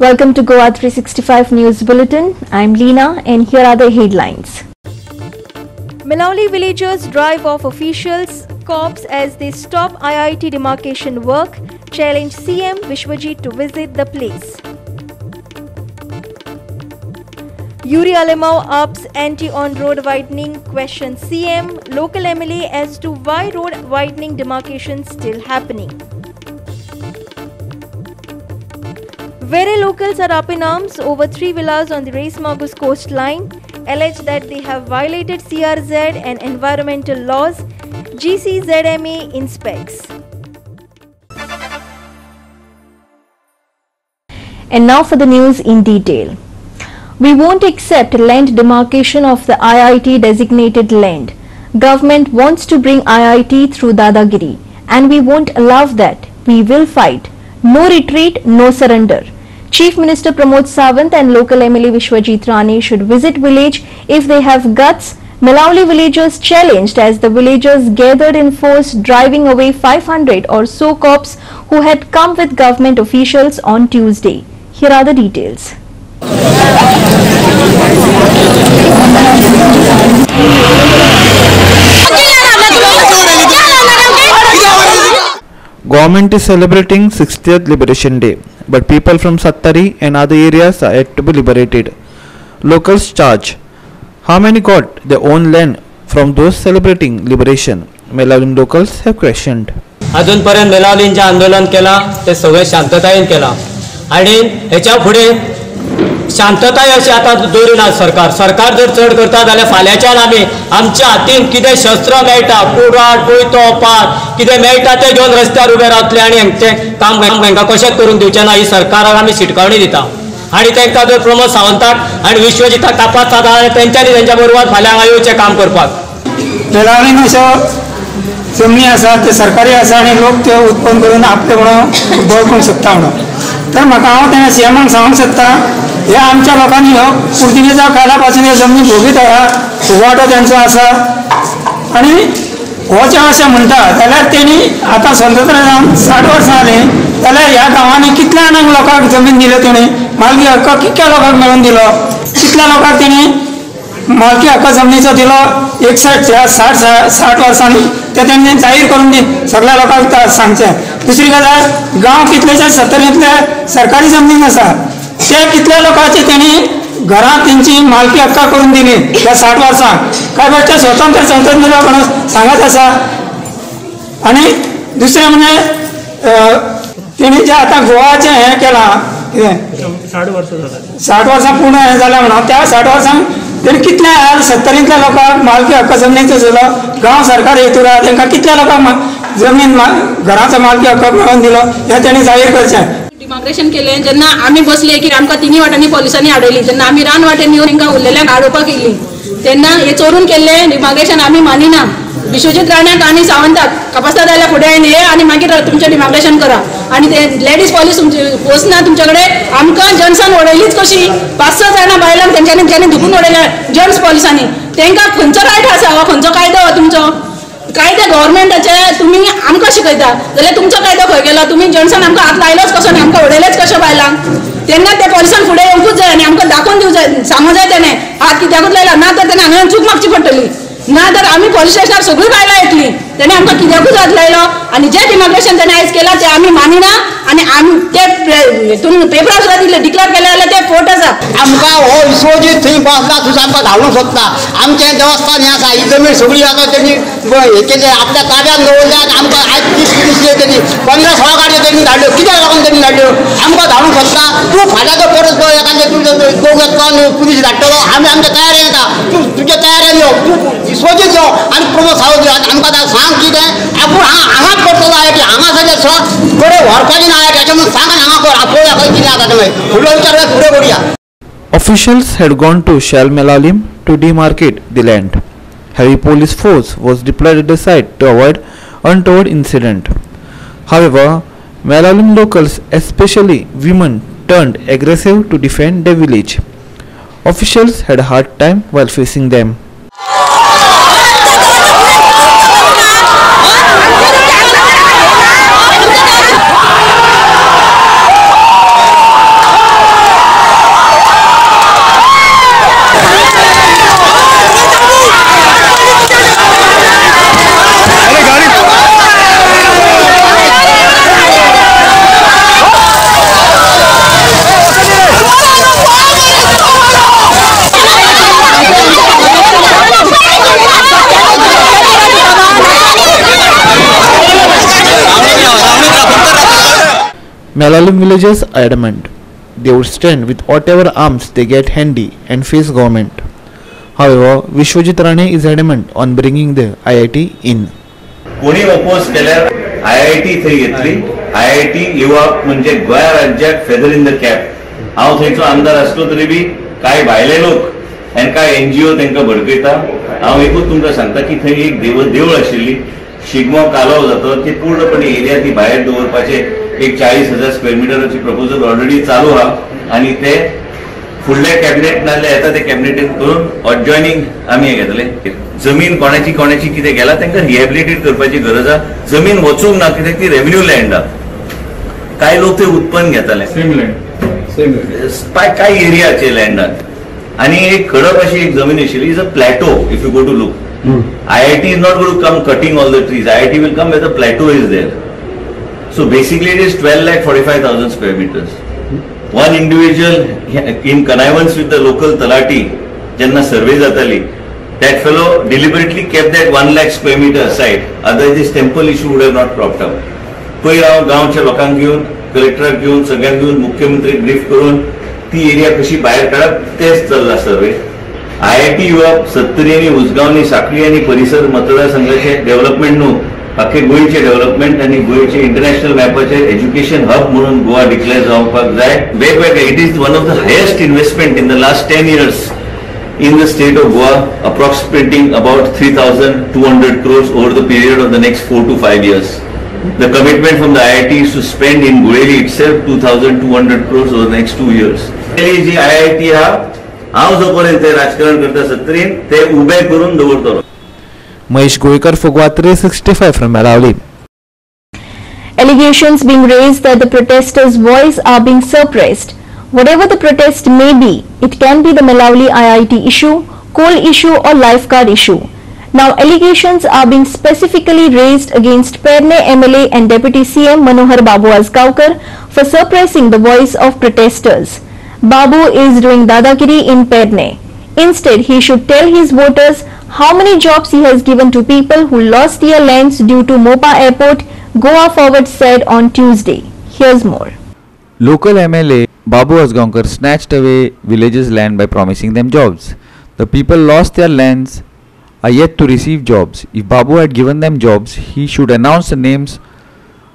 Welcome to Goa 365 News Bulletin. I'm Leena and here are the headlines. Milauli villagers drive off officials, cops as they stop IIT demarcation work, challenge CM Vishwajit to visit the place. Yuri Alemao ups anti on road widening, question CM, local MLA as to why road widening demarcation still happening. Very locals are up in arms over three villas on the Race Magus coastline, allege that they have violated CRZ and environmental laws. GCZMA inspects. And now for the news in detail. We won't accept land demarcation of the IIT designated land. Government wants to bring IIT through Dadagiri and we won't allow that. We will fight. No retreat, no surrender. Chief Minister Pramod Sawant and local MLA Vishwajit Rani should visit village if they have guts. Milauli villagers challenged as the villagers gathered in force driving away 500 or so cops who had come with government officials on Tuesday. Here are the details. Government is celebrating 60th Liberation Day, but people from Sattari and other areas are yet to be liberated. Locals charge. How many got their own land from those celebrating liberation? Melalim locals have questioned. अजूनपर्यंत मेलावलींचे आंदोलन केला ते सगळे शांततायेन केला आणि ह्याच्या पुढे शांतताय अशी आता दवरिना सरकार. सरकार जर चड करता जाल्यार फाल्यांच्यान आमी आमच्या हातीन कितें शस्त्र मेळटा कुराड कोयतो पात कितें मेळटा तें घेवन रस्त्यार उबे रावतले आनी हेंचें काम हांकां कशेंच करून दिवचें ना ही सरकाराक आमी शिटकावणी दिता. आनी तांकां जर प्रमोद सावंताक आनी विश्वजिताक जाता जाल्यार तेंच्यांनी तेंच्या बरोबर फाल्यां हांगा येवचें काम करपाक. मेलावलीन अश्यो जमनी आसा ते सरकारी आसा आनी लोक त्यो उत्पन्न करून आपले म्हणून उद्भव करूंक सोदता म्हणून तर म्हाका हांव तेन्ना सीएमाक सांगूंक सोदता या आमच्या लोकांनी हो पुर्तुगेजा काळा पासून ह्यो जमनी भोगीत आहा वाटो तेंचो आसा आनी हो जे अशें म्हणटा जाल्यार तेणी आतां स्वतंत्र जावन साठ वर्सां जालीं जाल्यार ह्या गांवांनी कितल्या जाणांक लोकांक जमीन दिल्यो तेणी मालकी हक्क कितक्या लोकांक मेळून दिलो? कितल्या लोकांक तेणी मालकी हक्क जमनीचो दिलो? एकसठ ह्या साठ साठ वर्सांनी ते तेणी जाहीर करून दी सगळ्या लोकांक ता- सांगचें दुसरी गजाल गांव कितलेशे सत्तरींतले सरकारी जमनीन आसा ते कितल्या लोकांची तेणी घरां तेंची मालकी हक्क करून दिली. ह्या साठ वर्सांक काय बेश्टे स्वतंत्र स्वतंत्र म्हणून सांगत आसा आनी दुसरें म्हणजे तेणी जे आतां गोवाचें हें केलां कितें साठ वर्सां पूर्ण हें जाल्या म्हणून त्या साठ वर्सांक तेणी कितल्या सत्तरींतल्या लोकांक मालकी हक्क जमनीचो दिलो? गांव सरकार हेतूर आहा तांकां कितल्या लोकांक जमीन घराचो मालकी हक्क मेळोवन दिलो? हें तेणी जाहीर करचें डिमाग्रेशन केलें जेन्ना आमी बसले की आमकां तिनी वाटांनी पोलिसांनी हाडयली जेन्ना आमी रान वाटेन येवन तांकां उरलेल्यांक हाडोवपाक येयली तेन्ना हे चोरून केल्लें डिमाग्रेशन आमी मानिना विश्वजीत राणाक आनी सावंताक कापासता जाल्यार फुडें आयन ये आनी मागीर तुमचें डिमाग्रेशन करा. आनी ते लेडीज पॉलीस तुमचे वचना तुमचे कडेन आमकां जन्सान उडयलीच कशी? पांच स जाणां बायलांक तेंच्यांनी जेणे धुकून उडयल्या जेंट्स पोलिसांनी. तांकां खंयचो रायट आसा हो खंयचो कायदो हो तुमचो. कायदे गव्हर्मेंटाचे तुमी आमकां शिकयता? जाल्यार तुमचो कायदो खंय गेलो तुमी जेंट्सान आमकां हात लायलोच कसो आनी आमकां उडयलेच कशें बायलांक तेन्ना ते पोलिसान फुडें येवंकूच जाय आनी आमकां दाखोवन दिवं जाय सांगूं जाय तेणें हात कित्याकूच लायला ना तर तेणें हांगा चूक मागची पडटली ना तर आमी पोलीस स्टेशनार सगळीं बायलां येतलीं तेणें आमकां कित्याकूच हात लायलो आनी जें डिमाग्रेशन ताणें आयज केलां तें आमी मानिना आनी आमी ते हितून पेपरार सुद्दां दिले डिक्लेअर केले जाल्यार ते फोट आसा आमकां हो विश्वजीत थंय बसला तुझं आमकां धाडूंक सोदता आमचें देवस्थान हें आसा ही जमीन सगळी आसा तेणी हे केलें. आपल्या ताब्यान दवरल्या आनी आमकां आयज तीस दिसले तेणी पंदरा सोळा गाडयो तेणी धाडल्यो कित्याक लागून तेणी धाडल्यो आमकां धाडूंक सोदता तूं फाल्यां जर परत जर एखादें दोग पुलीस धाडटलो. आमी आमच्या तयारेन येता तूं तुज्या तयारेन यो तूं विश्वजीत यो आनी प्रमोद सावंत यो. आमकां आतां सांग कितें आपूण हांगा हांगाच करतलो आय की हांगा सगळें स बरें व्हरपाचें ना आय त्याच्यामुळे सांग आनी हांगा कर पळोवया खंय कितें आसा तें मागीर फुडलो विचार फुडें करुया Officials had gone to Shal Melalim to demarcate the land. Heavy police force was deployed at the site to avoid untoward incident. However, Melalim locals, especially women, turned aggressive to defend their village. Officials had a hard time while facing them. Malalim villagers adamant. They would stand with whatever arms they get handy and face government. However, Vishwajit Rane is adamant on bringing the IIT in. कोणी oppose केल्यार I I T थंय येतली I I T येवप म्हणजे गोंय राज्याक feather in the cap हांव थंयचो आमदार आसलो तरी बी कांय भायले लोक आनी कांय एनजीओ तांकां भडकयता? हांव एकूच तुमकां सांगता की थंय एक देव देवूळ आशिल्ली. शिगमो कालो जातो ती पूर्णपणे एरिया ती भायर दवरपाचे एक चाळीस हजार स्क्वेअर मिटराची प्रपोजल ऑलरेडी चालू आहा आनी ते फुडले कॅबिनेट नासले येता ते कॅबिनेटीन करून अडजॉयनिंग आमी हे घेतले. जमीन कोणाची कोणाची कितें गेला तांकां रिहॅबिलिटेट करपाची गरज आहा. जमीन वचूंक ना कित्याक ती रेव्हेन्यू लँड आहा. कांय लोक ते उत्पन्न घेताले? कांय कांय एरियाचे लँडात आनी एक खडप अशी एक जमीन आशिल्ली is a plateau if you go to look I I T is not go to come cutting all the trees I I T will come with a plateau is there so basically it is twelve lakh forty five thousand square metres one individual in connivance with the local talati jenna survey jatali that fellow deliberately kept that 1 lakh square meter aside otherwise this temple issue would have not cropped up पयर हांव गांवच्या लोकांक घेवन कलेक्टराक घेवन सगळ्यांक घेवन मुख्यमंत्री brief करून ती एरिया कशी भायर काडप तेच चल्ला सर्वे आय आय टी युवप सत्तरी आनी उजगांवनी सांखळी आनी परिसर मतदारसंघाचे डेव्हलपमेंट न्हू अखे गोयचे डेव्हलपमेंट आणि गोयचे इंटरनॅशनल मॅपचे एज्युकेशन हब म्हणून गोवा डिक्लेअर जावपाक जाय. वेगवेगळे it is one of the highest investment in the last ten years in the state of Goa approximating about three thousand two hundred crores over the period of the next four to five years the commitment from the I I T to spend in Guleli itself two thousand two hundred crores over next two years G I I T हा हांव जो पर्यंत राजकारण करता सत्रीन ते उभे करून दवरतलो Mahesh Goikar forgot 365 from Malawi. Allegations being raised that the protesters' voice are being suppressed. Whatever the protest may be, it can be the Malawi IIT issue, coal issue or lifeguard issue. Now allegations are being specifically raised against Perne MLA and Deputy CM Manohar Babu Azgaonkar for suppressing the voice of protesters. Babu is doing dadagiri in Perne. Instead, he should tell his voters how many jobs he has given to people who lost their lands due to Mopa Airport, Goa Forward said on Tuesday. Here's more. Local MLA Babu Asgaonkar snatched away villagers' land by promising them jobs. The people lost their lands, are yet to receive jobs. If Babu had given them jobs, he should announce the names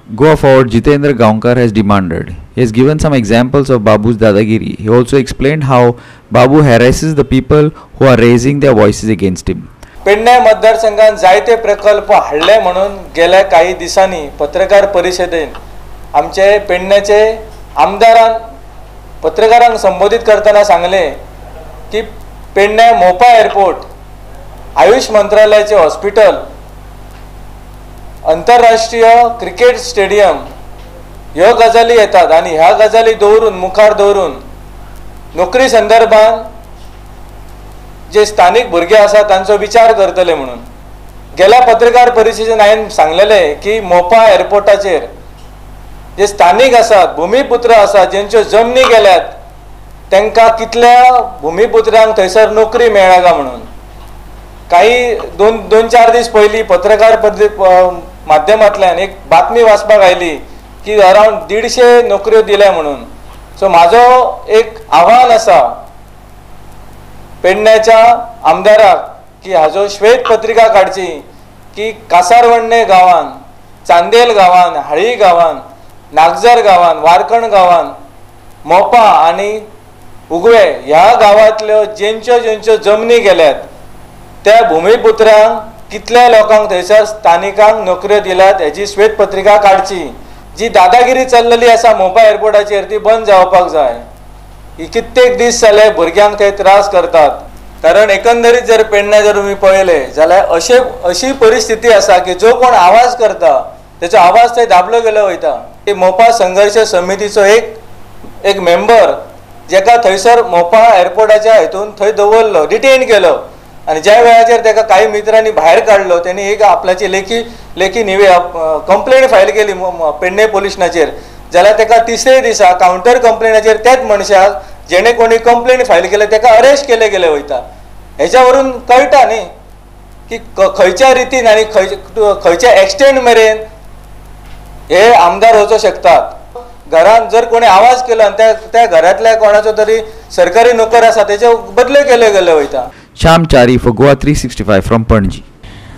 Goa forward, Jitendra Gaonkar has demanded. He has given some examples of Babu's dadagiri. He also explained how Babu harasses the people who are raising their voices against him. Pedne मतदारसंघात जायते प्रकल्प हाडले म्हणून गेल्या काही दिसांनी पत्रकार परिषदेन आमचे पेडण्याचे आमदारान पत्रकारांक संबोधित करताना सांगले की पेडणे मोपा एअरपोर्ट आयुष मंत्रालयाचे हॉस्पिटल आंतरराष्ट्रीय क्रिकेट स्टेडियम ह्यो गजाली येतात आनी ह्या गजाली दवरून मुखार दवरून नोकरी संदर्भान जे स्थानिक भुरगे आसा तांचो विचार करतले म्हणून. गेल्या पत्रकार परिषदेन हांवें सांगलेले की मोपा एअरपोर्टाचेर जे स्थानिक आसात भुमिपुत्र आसात जेंच्यो जमनी गेल्यात तांकां कितल्या भुमिपुत्रांक थंयसर नोकरी मेळ्या काय म्हणून. काही दोन दोन चार दीस पयलीं पत्रकार माध्यमांतल्यान एक बातमी वाचपाक आयली की अरावंड दीडशे नोकऱ्यो दिल्या म्हणून. सो म्हाजो एक आव्हान आसा पेडण्याच्या आमदाराक की हाजो श्वेत पत्रिका काडची की कासारवण्णे गांवान चांदेल गांवान हाळी गांवान नागजर गांवान वारकण गांवान मोपा आनी उगवे ह्या गांवांतल्यो जेंच्यो जेंच्यो जमनी गेल्यात त्या भुमिपुत्रांक कितल्या लोकांक थंयसर स्थानिकांक नोकऱ्यो दिल्यात हेची श्वेतपत्रिका काडची जी दादागिरी चल्लेली आसा मोपा एअरपोर्टाचेर ती बंद जावपाक जाय. ही कित्येक दीस जाले भुरग्यांक थंय त्रास करतात. कारण एकंदरीत जर पेडणे जर तुमी पळयले जाल्यार अशे अशी परिस्थिती आसा की जो कोण आवाज करता त्याचो आवाज थंय दाबलो गेलो वयता. मोपा संघर्श समितीचो एक एक मेंबर जेका थंयसर मोपा एअरपोर्टाच्या हितून थंय दवरलो डिटेन केलो. आनी ज्या वेळाचेर ताका काही मित्रांनी भायर काडलो त्यांनी एक आपल्याची लेखी लेखी निवे कंप्लेंट फायल केली पेडणे पोलीस जाल्यार ताका तिसरे दिसा कावंटर कंप्लेनाचेर तेच मनशाक जेणे कोणी कंप्लेंट फायल केले ताका अरेस्ट केले गेले वयता. हेच्या वरून कळटा न्ही की खंयच्या रितीन आनी खंयच्या एक्सटेंड मेरेन हे आमदार वचूं शकतात. घरान जर कोणी आवाज केलो आनी त्या त्या घरांतल्या कोणाचो तरी सरकारी नोकर आसा तेचे बदले केले गेले वयता. Sham Chari for Goa 365 from Panji.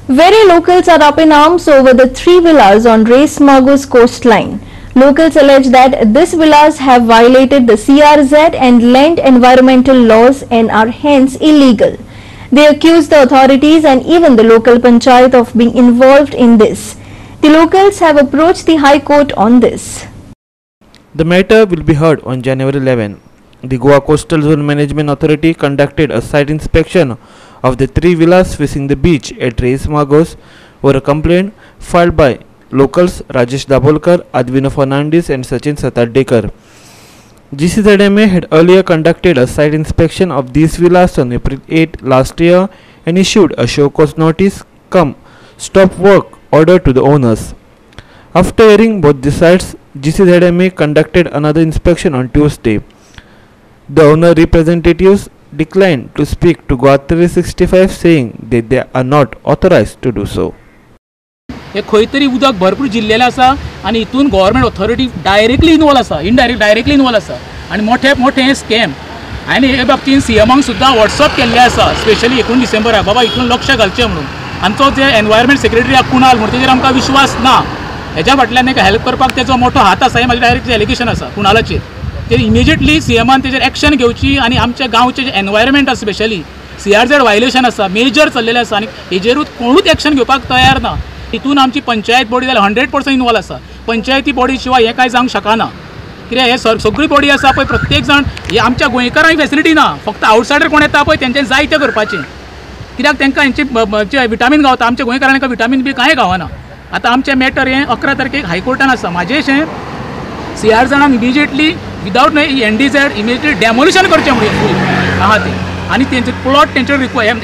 Very locals are up in arms over the three villas on Race Magos coastline. Locals allege that these villas have violated the CRZ and land environmental laws and are hence illegal. They accuse the authorities and even the local panchayat of being involved in this. The locals have approached the High Court on this. The matter will be heard on January 11. The Goa Coastal Zone Management Authority conducted a site inspection of the three villas facing the beach at Reis Magos over a complaint filed by locals Rajesh Dabolkar, Advino Fernandez and Sachin Satadekar. GCZMA had earlier conducted a site inspection of these villas on April 8 last year and issued a show cause notice come stop work order to the owners. After hearing both the sites, GCZMA conducted another inspection on Tuesday. The owner representatives declined to speak to Goa 365 saying that they are not authorized to do so. हे खंय तरी उदक भरपूर जिल्लेलें आसा आनी हितून government authority directly involve आसा indirect directly involve आसा आनी मोठे मोठे हे स्कॅम आनी हे बाबतींत सी एमांक सुद्दां वॉट्सअप केल्लें आसा स्पेशली एकोण डिसेंबराक बाबा हितून लक्ष घालचें म्हणून. आमचो जे एनवायरमेंट सेक्रेटरी आहा कुणाल म्हणून तेजेर आमकां विश्वास ना. हेज्या फाटल्यान एक हेल्प करपाक तेजो मोठो हात आसा हें म्हाजें डायरेक्ट एलिगेशन आसा कुणालाचेर ते इमिजिएटली सी एमान तेजेर एक्शन घेवची आनी आमच्या गांवचें जे एनवायरमेंट आसा specially C R Z violation आसा मेजर चल्लेलें आसा आनी हेजेरूच कोणूच एक्शन घेवपाक तयार ना तितून आमची पंचायत बॉडी जाल्यार हंड्रेड पर्संट इनवॉल्व आसा पंचायती बॉडी शिवाय हें कांय जावंक शकना कित्याक हे सर सगळी बॉडी आसा पळय प्रत्येक जाण हे आमच्या गोंयकारांक फेसिलिटी ना फक्त आवटसायडर कोण येता पळय तेंच्यानी जाय तें करपाचें कित्याक तांकां हेंचे विटामीन गावता आमच्या गोंयकारांक विटामीन बी कांय गावना? आतां आमचें मॅटर हें अकरा तारखेक हायकोर्टान आसा म्हाजें अशें सी आर जाणांक immediately without N D Z immediately demolition करचें म्हणून आहा तें. आनी तेंचे प्लॉट तेंचे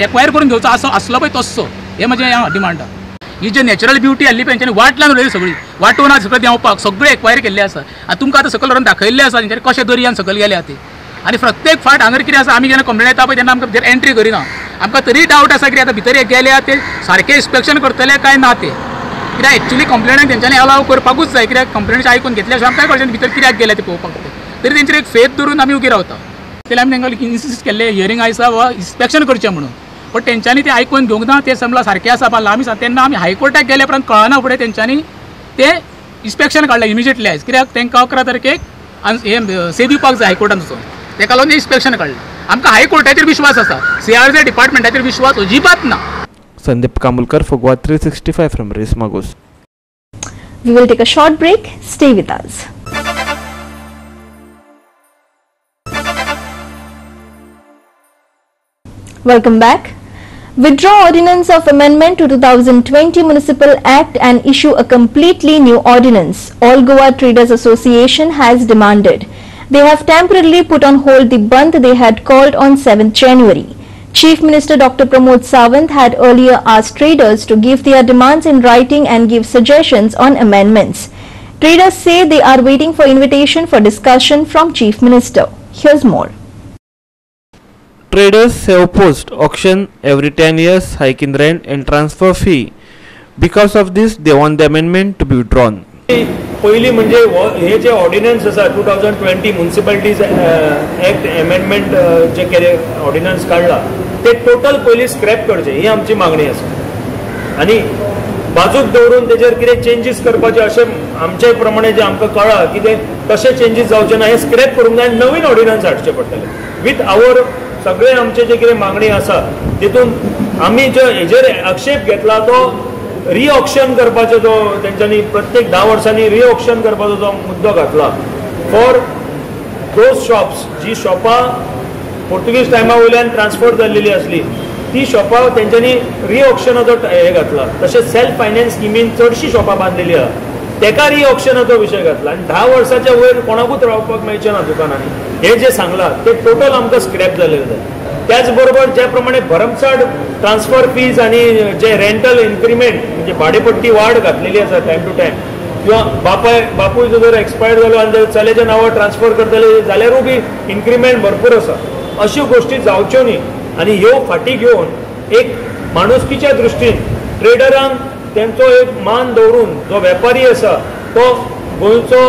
एक्वायर करून घेवचो असो आसलो पळय तसो. हें म्हजें डिमांड आहा. ही जे नॅचरल ब्युटी आसली पळय तेंच्यांनी वाट लावन उडयली सगळी. वाटोवन आज सगळें देंवपाक सगळें एक्वायर केल्लें आसा आनी तुमकां आतां सकयल व्हरून दाखयल्लें आसा तेंच्यांनी कशें दर्यान सकयल गेले ते आनी प्रत्येक फाट हांगर कितें आसा आमी जेन्ना कंप्लेन येता पळय तेन्ना आमकां एंट्री करिना. आमकां तरी डावट आसा की आतां भितर एक गेले ते सारकें इन्स्पेक्शन करतले काय ना ते. कित्याक एक्चुली कंप्लेनाक तेंच्यांनी अलाव करपाकूच जाय. कित्याक कंप्लेनीचे आयकून घेतल्या आमकां कळचें भितर कित्याक गेले ते. पळोवपाक तरी तेंचेर एक फेथ धरून आमी उगी रावता तेल्या आमी तांकां इन्सिस्ट केल्ले हियरींग आयसा वा इन्स्पेक्शन करचें म्हणून. पण तेंच्यांनी ते आयकून घेवंक ना ते समजा सारकें आसा बाला आमी तेन्ना आमी हायकोर्टाक गेले उपरांत कळना फुडें तेंच्यांनी ते इन्स्पेक्शन काडलें इमिजिएटली आयज कित्याक तांकां अकरा तारखेक हे से दिवपाक जाय हायकोर्टान वचून तेका लागून इन्स्पेक्शन काडलें आमकां हायकोर्टाचेर विश्वास आसा सी आर जे डिपार्टमेंटाचेर विश्वास अजिबात ना. Sandeep Kamulkar for Goa 365 from Race Magos. We will take a short break. Stay with us. Welcome back. Withdraw Ordinance of Amendment to 2020 Municipal Act and issue a completely new ordinance. All Goa Traders Association has demanded. They have temporarily put on hold the Bandh they had called on 7th January. Chief Minister Dr. Pramod Sawant had earlier asked traders to give their demands in writing and give suggestions on amendments. Traders say they are waiting for invitation for discussion from Chief Minister. Here's more. Traders have post auction every 10 years, hike in rent and transfer fee. Because of this, they want the amendment to be withdrawn. पहिली म्हणजे हे जे ordinance आसा two thousand twenty municipalities act amendment जे केले ordnance काढला ते total पहिली स्क्रॅप करचे ही आमची मागणी आसा आनी बाजूक दवरून तेजेर कितें चेंजीस करपाचे अशें आमचे प्रमाणे जे आमकां कळ्ळा की ते तशे चेंजीस जावचे ना हे स्क्रॅप करूंक जाय नवीन ऑर्डिनन्स हाडचे पडटले विथ आवर सगळे आमचे जे कितें मागणी आसा तितून आमी जो हेजेर आक्षेप घेतला तो रिऑक्शन करपाचो जो तेंच्यांनी प्रत्येक धा वर्सांनी रिऑक्शन करपाचो जो मुद्दो घातला. फॉर दोज शॉप्स जी शॉपां पोर्तुगीज टायमा वयल्यान ट्रान्सपोर्ट जाल्लेली आसली ती शॉपां तेंच्यांनी रिऑक्शनाचो हे घातला. तशेंच सेल्फ फायनान्स स्किमीन चडशीं शॉपां बांदलेली आहा तेका रिऑक्शनाचो विशय घातला. आनी धा वर्साच्या वयर कोणाकूच रावपाक मेळचें ना दुकानांनी. हे जे सांगलां ते टोटल आमकां स्क्रॅप जालेले जाय त्याच बरोबर ज्या प्रमाणे भरमसाट ट्रान्सफर फीज आणि जे रेंटल इन्क्रिमेंट म्हणजे भाडेपट्टी वाड घातलेली आसा टायम टू टायम किंवा बापाय बापूय जर एक्सपायर जालो आनी जर चल्याच्या नांवार ट्रान्सफर करतले जाल्यारूय बी इन्क्रिमेंट भरपूर आसा अश्यो गोश्टी जावच्यो न्ही आनी ह्यो फाटी घेवन एक माणुसकीच्या दृश्टीन ट्रेडरांक तेंचो एक मान दवरून जो वेपारी आसा तो गोंयचो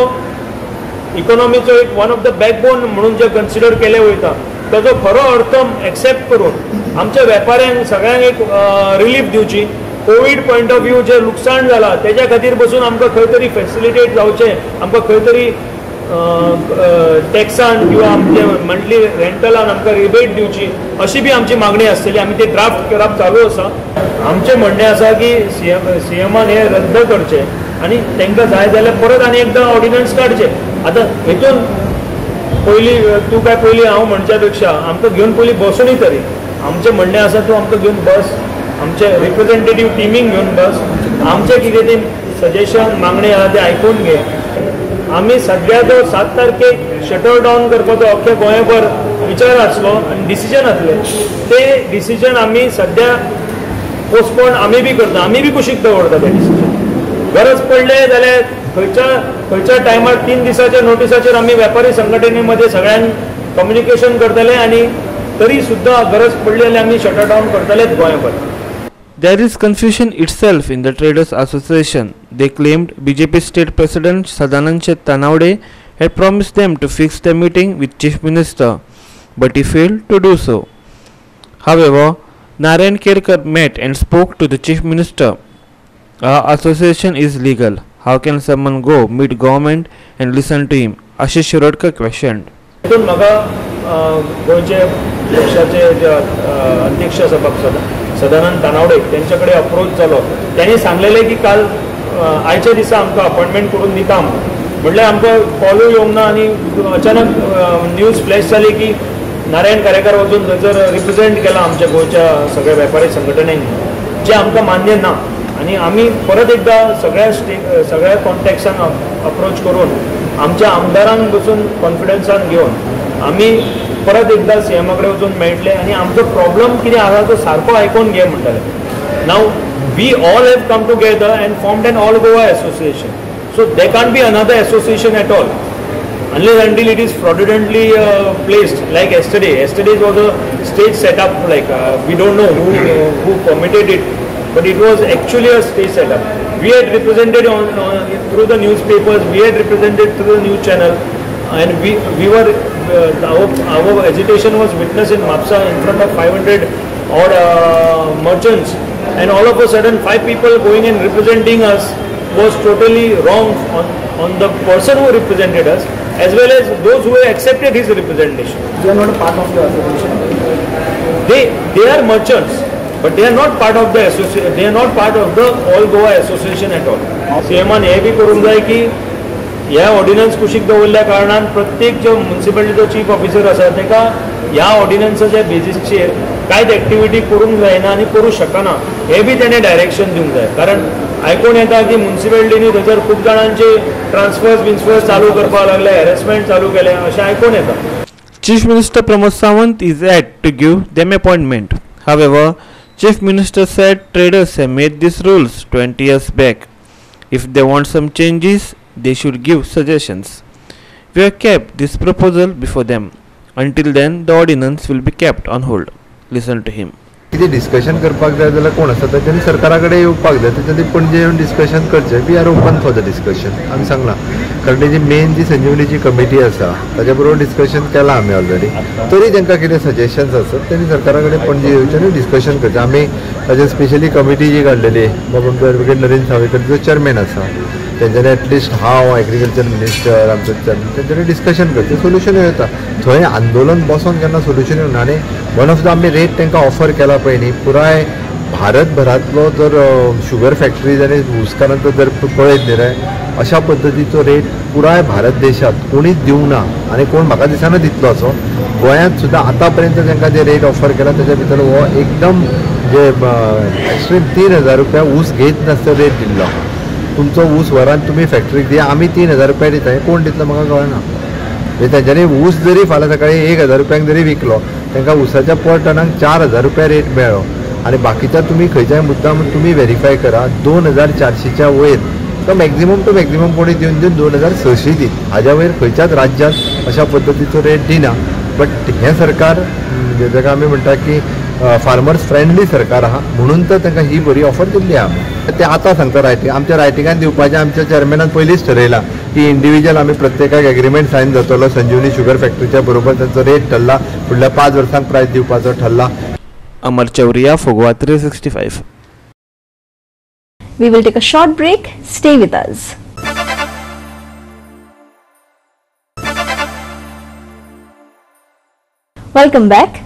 इकॉनॉमीचो एक वन ऑफ द बॅकबोन म्हणून जे कन्सिडर केले वयता ताजो खरो अर्थ एक्सेप्ट करून आमच्या वेपाऱ्यांक सगळ्यांक एक रिलीफ दिवची कोवीड पॉयंट ऑफ व्यू जे लुकसाण जाला तेज्या खातीर बसून आमकां खंय तरी फेसिलिटेट जावचें आमकां खंय तरी टॅक्सान किंवा आमचे मंथली रेंटलान आमकां रिबेट दिवची अशी बी आमची मागणी आसतली आमी ते ड्राफ्ट करप चालू आसा. आमचें म्हणणें आसा की सी एम सी एमान हे रद्द करचें. आनी तांकां जाय जाल्यार परत आनी एकदां ऑर्डिनन्स काडचे आतां हेतून पयलीं तूं काय पयलीं हांव म्हणच्या पेक्षा आमकां घेवन पयलीं बसूनी तरी. आमचें म्हणणें आसा तूं आमकां घेवन बस. आमचे रिप्रेझेंटेटीव टिमीक घेवन बस. आमचें कितें तें सजेशन मागणें आहा ते आयकून घे. आमी सद्याचो सात तारखेक शटर डावन करपाचो अख्ख्या गोंयभर विचार आसलो आनी डिसिजन आसलें ते डिसिजन आमी सद्या पोस्टपोन आमी बी करता. आमी बी कुशीक दवरता ते डिसिजन गरज पडले झाल्या खयच्या खयच्या टायमार तीन दिसाच्या नोटिसाचेर आम्ही व्यापारी संघटनेमध्ये सगळ्यां कम्युनिकेशन करतले आणि तरी सुद्धा गरज पडली जाल्यार आम्ही शटर डाऊन करतले गोयाभर there is confusion itself in the traders association they claimed B J P state president Sadanand Shet Tanavade had promise them to fix the meeting with chief minister but he fail to do so however Narayan Kerkar met and spoke to the chief minister Our association is legal. How can someone go meet government and listen to him? Ashish Shirodkar questioned. तितून म्हाका गोंयचे पक्षाचे जे अध्यक्ष आसा पक्षाचे सदानंद तानावडे त्यांच्याकडे कडेन अप्रोच जालो त्यांनी सांगलेलें की काल आयच्या दिसा आमकां अपॉइंटमेंट करून दिता म्हटल्यार आमकां कॉलूय येवंक ना आनी अचानक न्यूज फ्लॅश जाली की नारायण कारेकर वचून थंयसर रिप्रेझेंट केला आमच्या गोंयच्या सगळ्या वेपारी संघटनेक जे आमकां मान्य ना आनी आमी परत एकदा सगळ्या स्टे सगळ्या कॉन्टॅक्ट्सान अप्रोच करून आमच्या आमदारांक बसून कॉन्फिडन्सान घेवन आमी परत एकदा सी एमा कडेन वचून मेळटले आनी आमचो प्रॉब्लम कितें आसा तो सारको आयकून घे म्हणटाले नाव we all have come together and formed an all Goa association so they can't be another association at all unless until it is fraudulently uh, placed like yesterday. Yesterday was a stage setup like uh, we don't know who uh, who it. But it was actually a stage setup we had represented on, on through the newspapers we had represented through the news channel and we we were uh, our, our agitation was witnessed in Mapsa in front of 500 odd uh, merchants and all of a sudden five people going and representing us was totally wrong on, on the person who represented us as well as those who accepted his representation. They are not a part of the association. They they are merchants, but they are not part of the association. They are not part of the All Goa Association at all. सीएमान हे बी करूंक जाय की ह्या ordnance कुशीक दवरल्या कारणान प्रत्येक जो म्युन्सिपालिटीचो चीफ ऑफिसर आसा ताका ह्या ऑर्डिनन्साच्या बेजीसचेर कांयच एक्टिविटी करूंक जायना आनी करूंक शकना हे बी तेणें डायरेक्शन दिवंक जाय कारण आयकून येता की म्युन्सिपालिटीनी थंयसर खूब जाणांचे ट्रान्सफर्स बिन्सफर्स चालू करपाक लागले हॅरेसमेंट चालू केले अशें आयकून येता Chief Minister Pramod Sawant is yet to give them appointment. However, Chief Minister said traders have made these rules 20 years back. If they want some changes, they should give suggestions. We have kept this proposal before them. Until then, the ordinance will be kept on hold. Listen to him. कितें discussion करपाक जाय जाल्यार कोण आसा? ताच्यानी सरकारा कडेन येवपाक जाय. ताच्यानी पणजे येवन डिस्कशन करचें we are open for the discussion आमी सांगलां कारण तेजी मेन जी संजीवनीची कमिटी आसा ताच्या बरोबर डिस्कशन केलां आमी ऑलरेडी तरी तांकां कितें सजेशन्स आसत तेणी सरकारा कडेन पणजे येवचें आनी डिस्कशन करचें. आमी ताजे स्पेशली कमिटी जी काडलेली बाबा एडवोकेट नरेंद्र सावयकर जो चेअरमॅन आसा तेंच्यांनी एटलिस्ट हांव एग्रीकल्चर मिनिस्टर आमचो तेंच्यांनी डिस्कशन करचें सोल्युशन येता थंय आंदोलन बसोन केन्ना सोल्युशन येवना आनी वन ऑफ द आमी रेट तांकां ऑफर केला पळय न्ही पुराय भारतभरांतलो जर शुगर फॅक्टरीज आनी हुस्कारांचो जर पळयत न्ही रे अशा पद्दतीचो रेट पुराय भारत देशांत कोणीच दिवंक ना आनी कोण म्हाका दिसना दितलो असो गोंयांत सुद्दां आतां पर्यंत तांकां जे रेट ऑफर केला तेच्या भितर हो एकदम जे एक्स्ट्रीम तीन हजार रुपया ऊस घेत नासता रेट दिल्लो तुमचो ऊस वरान तुमी फॅक्टरीक दिया आमी तीन हजार रुपया दिता हें कोण दितलो म्हाका कळना. म्हणजे तेंच्यांनी ऊस जरी फाल्यां सकाळी एक हजार रुपयांक जरी विकलो तांकां ऊसाच्या पर टनाक चार हजार रुपया रेट मेळ्ळो आनी बाकीच्या तुमी खंयच्याय मुद्दाम तुमी व्हेरीफाय करा दोन हजार चारशीच्या वयर. तो मॅक्झिमम टू मॅक्झिमम कोणी दिवन दिवन दोन हजार सशी दी. हाज्या वयर खंयच्याच राज्यांत अशा पद्दतीचो रेट दिना. बट हें सरकार म्हणजे जाका आमी म्हणटा की फार्मर्स फ्रेंडली सरकार आहा. म्हणून तर तांकां ही बरी ऑफर दिल्ली आहा ते आतां सांगता रायटींग आमच्या रायटिंगान दिवपाचें आमच्या चेअरमॅनान पयलींच ठरयलां की इंडिव्हिज्युअल आमी प्रत्येकाक एग्रीमेंट सायन जातलो संजीवनी शुगर फॅक्टरीच्या बरोबर तांचो रेट ठरला. फुडल्या पांच वर्सांक प्रायस दिवपाचो ठरला. अमर चौरिया फोगवा 365 We will take a short break. Stay with us. Welcome back.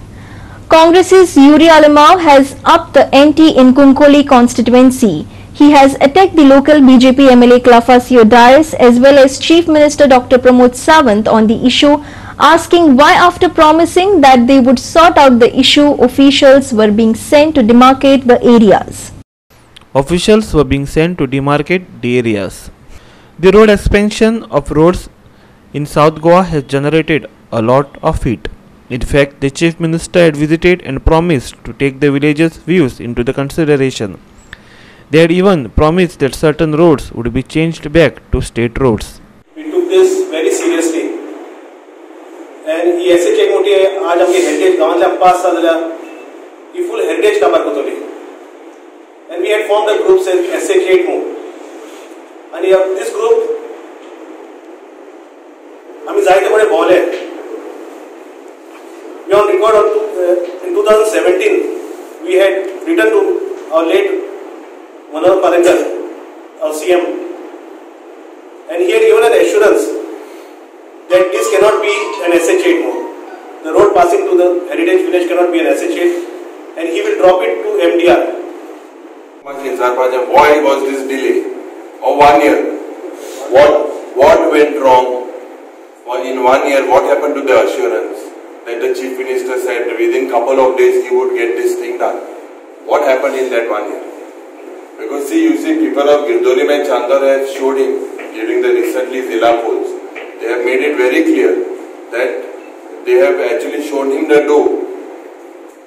Congress's Yuri Alimov has upped the ante in Kunkoli constituency. He has attacked the local BJP MLA Klafasio Dias as well as Chief Minister Dr. Pramod Sawant on the issue, asking why after promising that they would sort out the issue, officials were being sent to demarcate the areas. Officials were being sent to demarcate the areas. The road expansion of roads in South Goa has generated a lot of heat. In fact, the chief minister had visited and promised to take the villagers' views into the consideration. They had even promised that certain roads would be changed back to state roads. We took this very seriously. And he S H एक मोठी आज आमगे heritage गांवांतल्यान pass जाता जाल्यार ही फूल heritage काबार करतली and we had formed a group said SH8 move आणि this group आम्ही जायते कडेन भोवले we record uh, in 2017 we had written to our late Manohar Parikar our CM and he had given an assurance that this cannot be an SH8 mode the road passing to the heritage village cannot be an SH8 and he will drop it to MDR why was this delay? Or one year? What what went wrong? In one year, what happened to the assurance that the chief minister said within couple of days he would get this thing done? What happened in that one year? Because see, you see, people of Girdorim and Chandar have showed him during the recently Zila polls. They have made it very clear that they have actually shown him the door.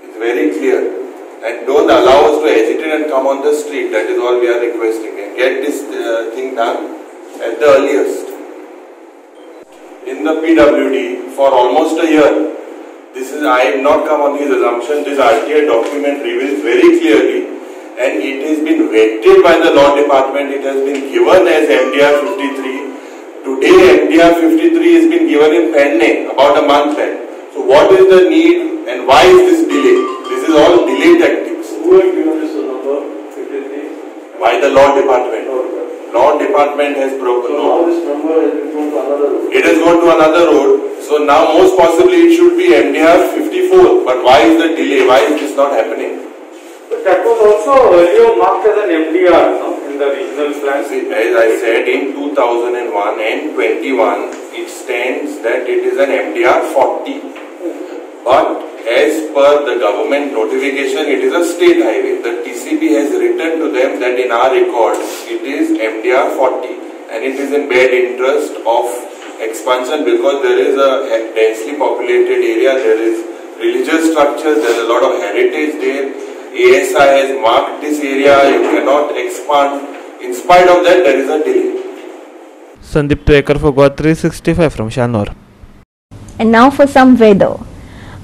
It's very clear and don't allow us to agitate and come on the street. That is all we are requesting and get this uh, thing done at the earliest. In the PWD for almost a year, this is I have not come on his assumption. This RTI document reveals very clearly, and it has been vetted by the law department. It has been given as MDR 53. Today, MDR 53 has been given in Penne about a month back. So, what is the need and why is this delay? This is all delay tactics. Who has given this number? 53? By the law department. Law department has broken. So now this number has been gone to another road. It has gone to another road. So now most possibly it should be MDR 54. But why is the delay? Why is this not happening? But that was also earlier marked as an MDR no? in the regional plan. See, as I said in 2001 and 21, it stands that it is an MDR 40. But as per the government notification, it is a state highway. The TCB has written to them that in our records, it is MDR 40 and it is in bad interest of expansion because there is a densely populated area, there is religious structures, there is a lot of heritage there. ASI has marked this area, you cannot expand. In spite of that, there is a delay. Sandeep Tuekar for Goa 365 from Shanor. And now for some weather.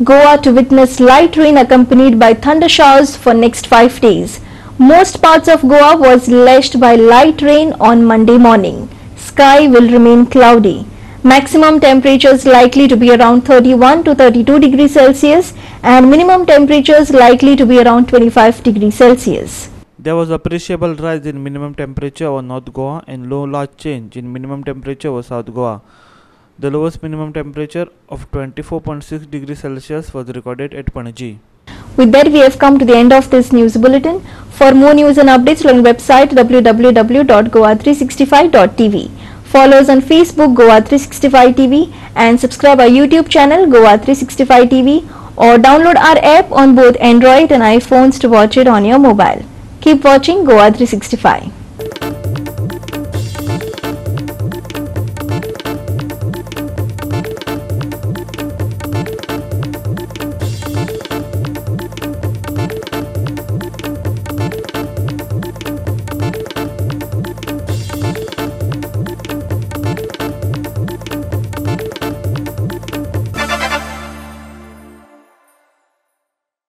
Goa to witness light rain accompanied by thunder showers for next 5 days. Most parts of Goa was lashed by light rain on Monday morning. Sky will remain cloudy. Maximum temperatures likely to be around 31 to 32 degrees Celsius and minimum temperatures likely to be around 25 degrees Celsius. There was appreciable rise in minimum temperature over North Goa and low large change in minimum temperature over South Goa. The lowest minimum temperature of 24.6 degrees Celsius was recorded at Panaji. With that, we have come to the end of this news bulletin. For more news and updates, log on website www.goa365.tv. Follow us on Facebook Goa365 TV and subscribe our YouTube channel Goa365 TV or download our app on both Android and iPhones to watch it on your mobile. Keep watching Goa365.